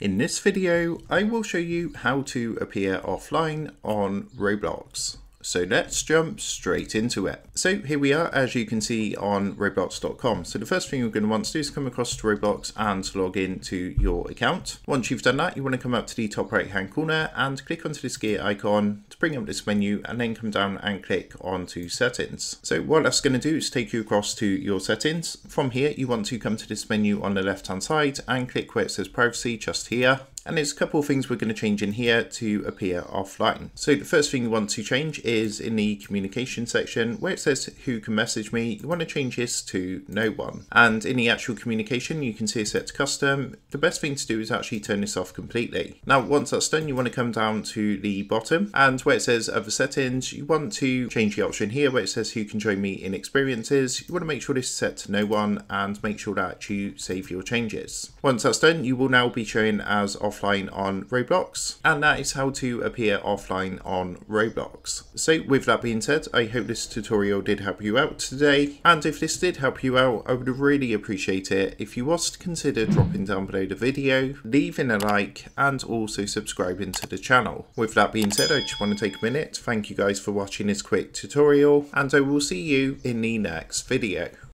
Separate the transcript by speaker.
Speaker 1: In this video, I will show you how to appear offline on Roblox. So let's jump straight into it. So here we are, as you can see on roblox.com. So the first thing you're going to want to do is come across to Roblox and log into your account. Once you've done that, you want to come up to the top right hand corner and click onto this gear icon to bring up this menu and then come down and click onto settings. So what that's going to do is take you across to your settings. From here, you want to come to this menu on the left hand side and click where it says privacy just here. And there's a couple of things we're going to change in here to appear offline. So the first thing you want to change is in the communication section where it says who can message me, you want to change this to no one. And in the actual communication, you can see it's set to custom. The best thing to do is actually turn this off completely. Now, once that's done, you want to come down to the bottom and where it says other settings, you want to change the option here where it says who can join me in experiences. You want to make sure this is set to no one and make sure that you save your changes. Once that's done, you will now be showing as off offline on Roblox, and that is how to appear offline on Roblox. So with that being said, I hope this tutorial did help you out today, and if this did help you out, I would really appreciate it if you was to consider dropping down below the video, leaving a like, and also subscribing to the channel. With that being said, I just want to take a minute thank you guys for watching this quick tutorial, and I will see you in the next video.